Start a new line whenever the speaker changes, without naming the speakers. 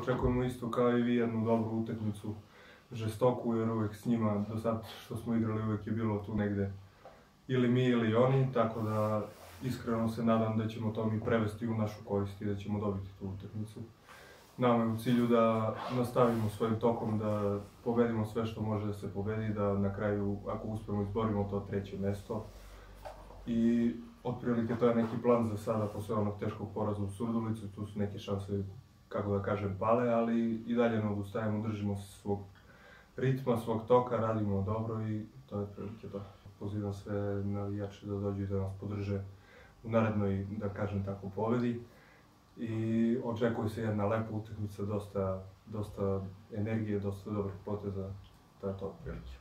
Očekujemo isto kao i vi jednu dobru utakmicu, žestoku, jer uvek s njima, do sad što smo igrali, uvek je bilo tu negde ili mi ili oni, tako da iskreno se nadam da ćemo to mi prevesti u našu korist i da ćemo dobiti tu utakmicu. Nama je u cilju da nastavimo svojim tokom, da pobedimo sve što može da se pobedi, da na kraju, ako uspemo, izborimo to treće mesto. I otprilike to je neki plan za sada, posle onog teškog poraza u Surdulicu, tu su neke šanse, kako da kažem, pale, ali i dalje ne odustajemo, držimo se svog ritma, svog toka, radimo dobro i to je otprilike to. Pozivam sve navijače da dođu i da nas podrže u narednoj, da kažem tako, pobedi. I očekuje se jedna lepa utakmica, dosta, dosta energije, dosta dobrih poteza, to je to otprilike.